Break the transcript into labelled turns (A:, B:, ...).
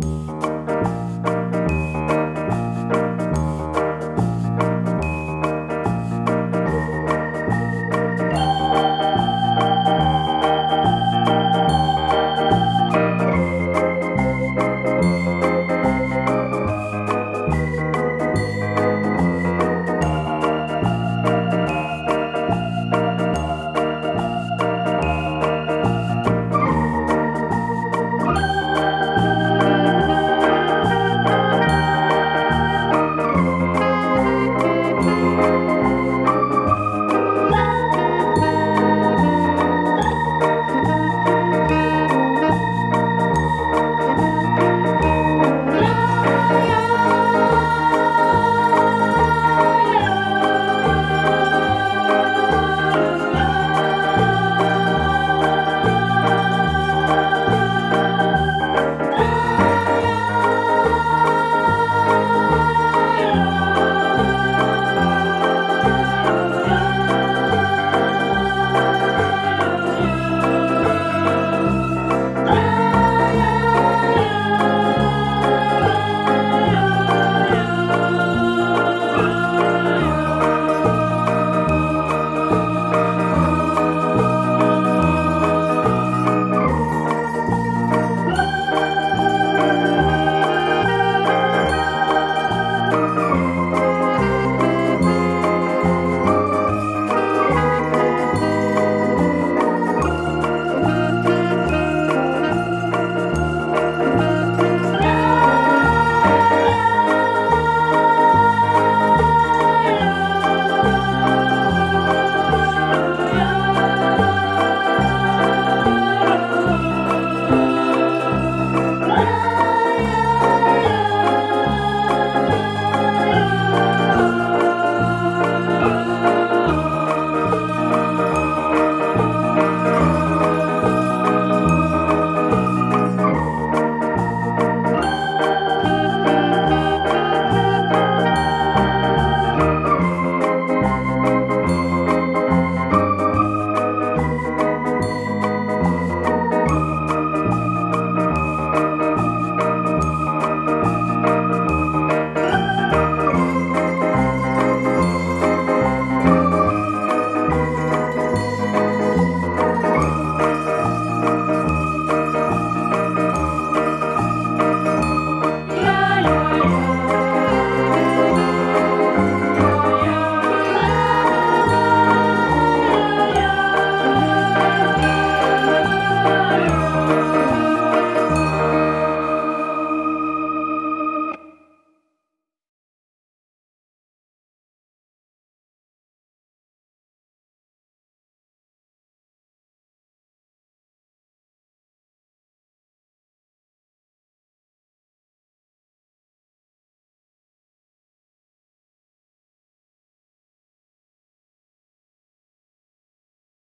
A: Música